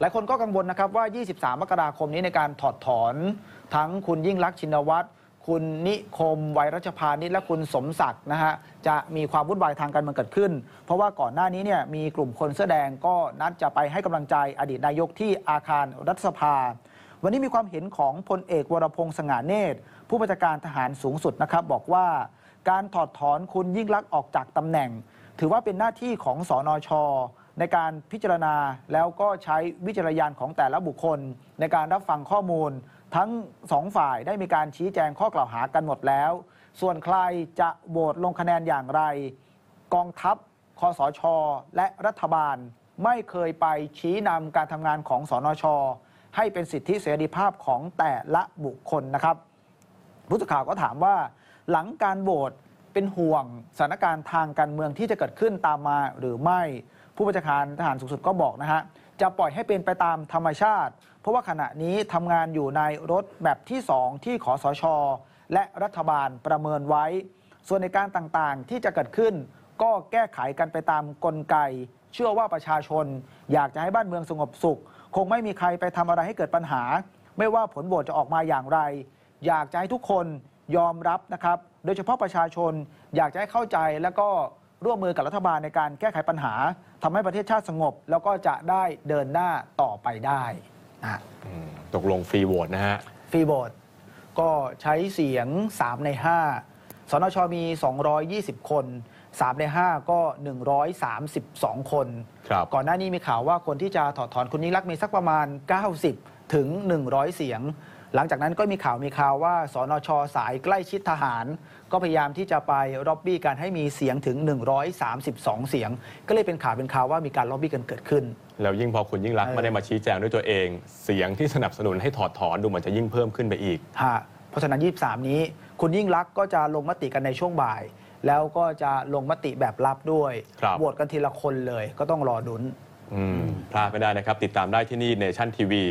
หลายคนก็กังวลนะครับว่า 23 มกราคมนี้ในการถอดถอน ทั้งคุณยิ่งรักษณ์ชินวัตรคุณนิคมไวยรัชพานิชและคุณสมศักดิ์นะฮะจะมีความวุ่นวายทางการเมืองเกิดขึ้น เพราะว่าก่อนหน้านี้เนี่ยมีกลุ่มคนเสื้อแดงก็นัดจะไปให้กำลังใจอดีตนายกที่อาคารรัฐสภา วันนี้มีความเห็นของพลเอกวรพงษ์สง่าเนตร ผู้บัญชาการทหารสูงสุดนะครับ บอกว่าการถอดถอนคุณยิ่งลักษณ์ออกจากตำแหน่ง ถือว่าเป็นหน้าที่ของสอนอช ในการพิจารณาแล้วก็ใช้วิจารณญาณของแต่ละบุคคล ในการรับฟังข้อมูล ทั้งสองฝ่ายได้มีการชี้แจงข้อกล่าวหากันหมดแล้ว ส่วนใครจะโหวตลงคะแนนอย่างไร กองทัพคอสช และรัฐบาลไม่เคยไปชี้นำการทำงานของสอนอชให้เป็นสิทธิเสรีภาพของแต่ละบุคคลนะครับผู้สื่อข่าวก็ถามว่า หลังการโหวต เป็นห่วงสถานการณ์ทางการเมืองที่จะเกิดขึ้นตามมาหรือไม่ ผู้บัญชาการทหารสูงสุดก็บอกนะฮะจะปล่อยให้เป็นไปตามธรรมชาติ เพราะว่าขณะนี้ทำงานอยู่ในรถแบบที่ 2 ที่ขอสชและรัฐบาลประเมินไว้ ส่วนในการต่างๆที่จะเกิดขึ้น ก็แก้ไขกันไปตามกลไก เชื่อว่าประชาชน อยากจะให้บ้านเมืองสงบสุข คงไม่มีใครไปทำอะไรให้เกิดปัญหา ไม่ว่าผลโหวตจะออกมาอย่างไร อยากจะให้ทุกคน ยอมรับนะครับ โดยเฉพาะประชาชนอยากจะให้เข้าใจแล้วก็ร่วมมือกับรัฐบาลในการแก้ไขปัญหาทำให้ประเทศชาติสงบ แล้วก็จะได้เดินหน้าต่อไปได้นะอืมตกลงฟรีโหวตนะฮะ ฟรีโหวตก็ใช้เสียง 3 ใน 5 สนชมี 220 คน 3 ใน 5 ก็ 132 คนครับก่อนหน้านี้มีข่าวว่าคนที่จะถอดถอนคุณยิ่งรักษณ์มีสักประมาณ 90 ถึง 100 เสียง หลังจากนั้นก็มีข่าวมีข่าวว่าสนชสายใกล้ชิดทหาร ก็พยายามที่จะไปล็อบบี้กันให้มีเสียงถึง 132 เสียง ก็เลยเป็นข่าวเป็นข่าวว่ามีการล็อบบี้กันเกิดขึ้น แล้วยิ่งพอคุณยิ่งรักษณ์เออไม่ได้มาชี้แจงด้วยตัวเอง เสียงที่สนับสนุนให้ถอดถอนดูเหมือนจะยิ่งเพิ่มขึ้นไปอีก ฮะเพราะฉะนั้น 23 นี้คุณยิ่งรักษณ์ก็จะลงมติกันในช่วงบ่าย แล้วก็จะลงมติแบบลับด้วยครับ โหวตกันทีละคนเลยก็ต้องรอดุน อืมพลาดไม่ได้นะครับ ติดตามได้ที่นี่เนชั่นทีวี